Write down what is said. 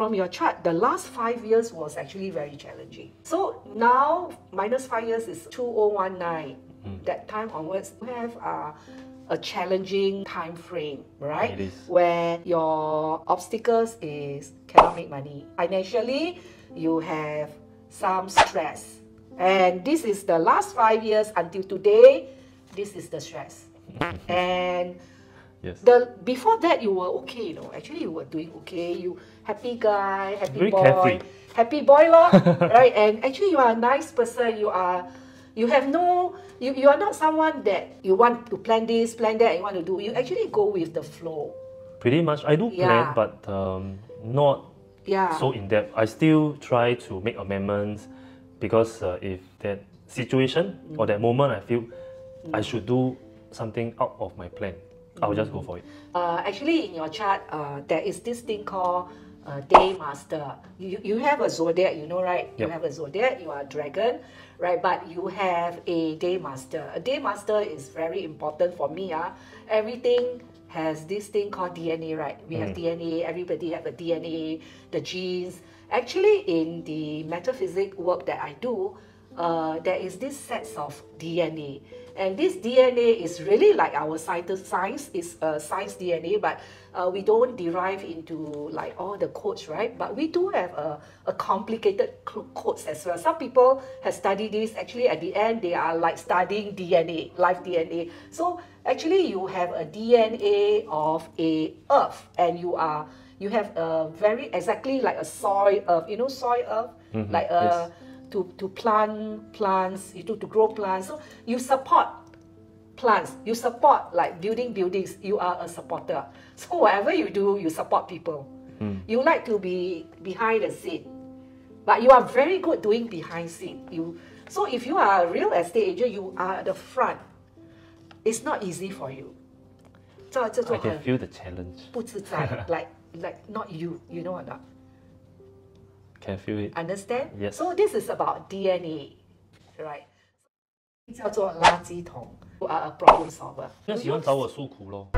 from your chart, the last five years was actually very challenging. So now, minus five years is 2019. Mm. That time onwards, we have uh, a challenging time frame, right? It is. Where your obstacles is cannot make money. Financially, you have some stress. And this is the last five years until today, this is the stress. and Yes. The before that you were okay, you know. Actually, you were doing okay. You happy guy, happy Very boy, carefree. happy boy, lor, right? And actually, you are a nice person. You are, you have no, you, you are not someone that you want to plan this, plan that, you want to do. You actually go with the flow. Pretty much, I do Yeah. plan, but um, not Yeah. so in depth. I still try to make amendments because uh, if that situation or that moment I feel I should do something out of my plan, I'll just go for it. Uh, actually, in your chart, uh, there is this thing called uh, Day Master. You, you have a zodiac, you know, right? You have a zodiac, you are a dragon, right? But you have a Day Master. A Day Master is very important for me. Uh. Everything has this thing called DNA, right? We have DNA, everybody have a DNA, the genes. Actually, in the metaphysic work that I do, uh, there is this sets of DNA, and this DNA is really like our science. Science is uh, science DNA, but uh, we don't derive into like all the codes, right? But we do have a, a complicated co- codes as well. Some people have studied this. Actually, at the end, they are like studying DNA, live DNA. So actually, you have a DNA of a Earth, and you are you have a very exactly like a soil Earth. You know, soil Earth, like a yes to, to plant plants, you do to grow plants. So you support plants, you support like building buildings, you are a supporter. So whatever you do, you support people. You like to be behind the scene. But you are very good doing behind scene. You so if you are a real estate agent, you are at the front. It's not easy for you. 这这 I 种 can 很 feel the challenge. 不自在 like like not you, you know or not? Can feel it. Understand? Yes. So this is about DNA, right? 叫做垃圾桶，you are a problem solver. 那喜欢找我诉苦咯。